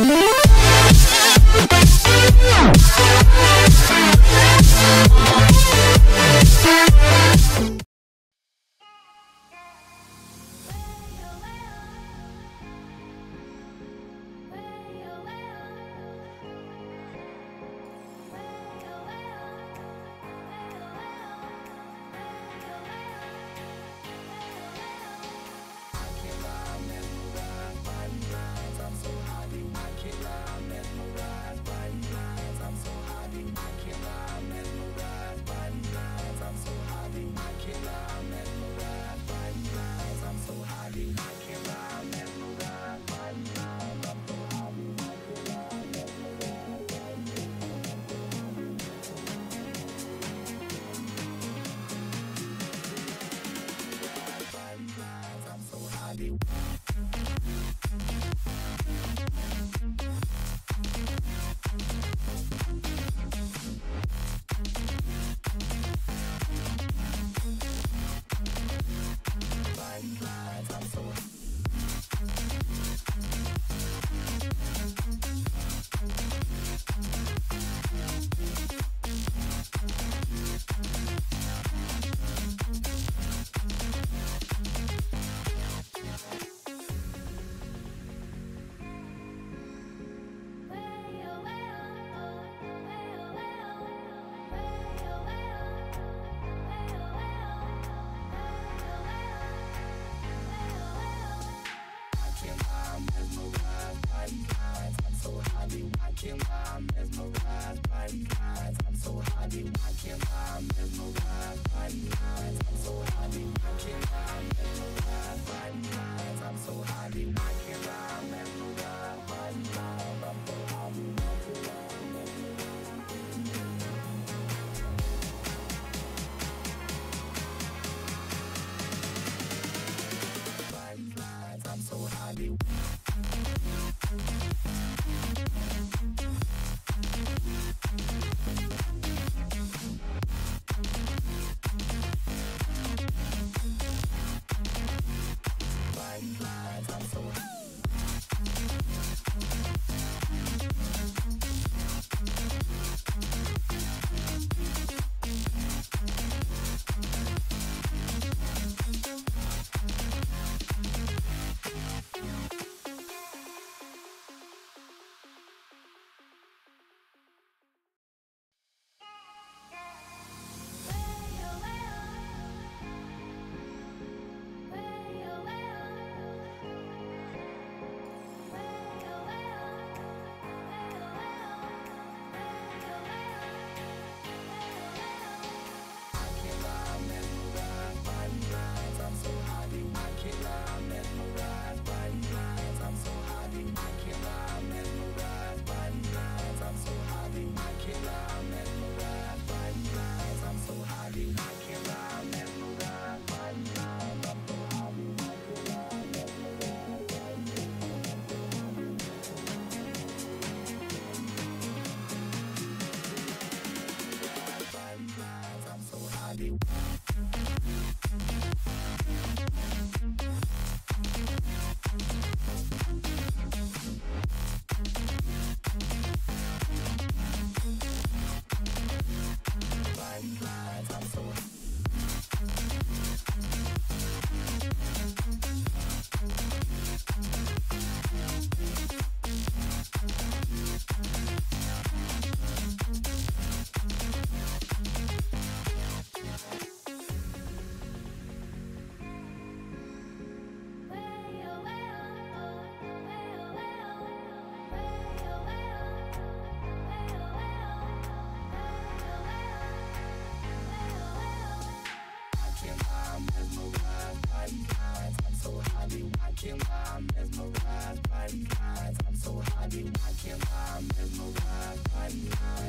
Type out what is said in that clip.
Mm-hmm. you. I'm so hot, I can't lie, mesmerized by Brasil. time.